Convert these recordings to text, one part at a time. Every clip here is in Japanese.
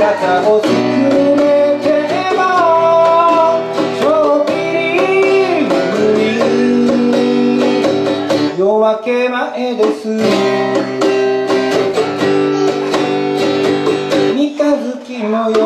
肩をすくめてもちょびり無理夜明け前です。三日月模様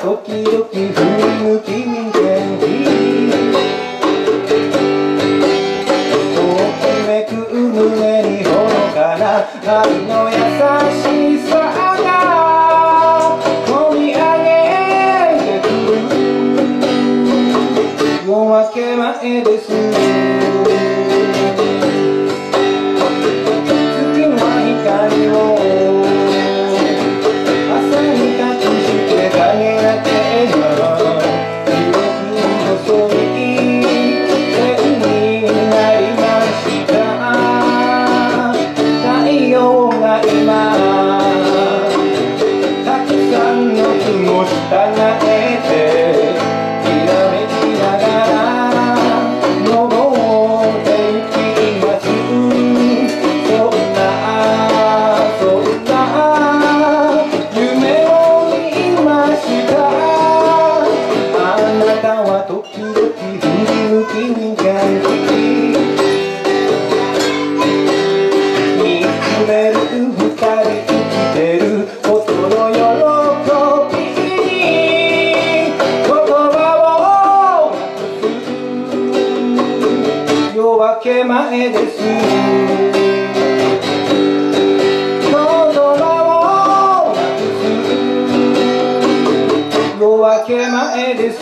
時々振り向き元気ときめく胸にほのかな愛の優しさ夜明け前です月の光を朝に隠して影だけが広く細い線になりました太陽が今たくさんの雲従えてけ前です。言葉をなくす。夜明け前です。